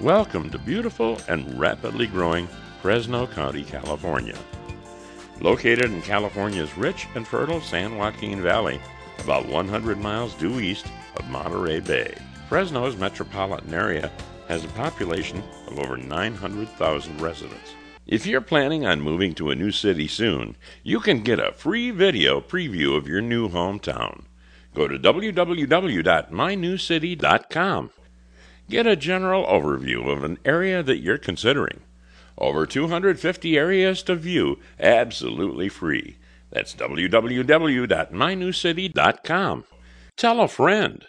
Welcome to beautiful and rapidly growing Fresno County, California. Located in California's rich and fertile San Joaquin Valley, about 100 miles due east of Monterey Bay. Fresno's metropolitan area has a population of over 900,000 residents. If you're planning on moving to a new city soon, you can get a free video preview of your new hometown. Go to www.mynewcity.com. Get a general overview of an area that you're considering. Over 250 areas to view absolutely free. That's www.mynewcity.com. Tell a friend.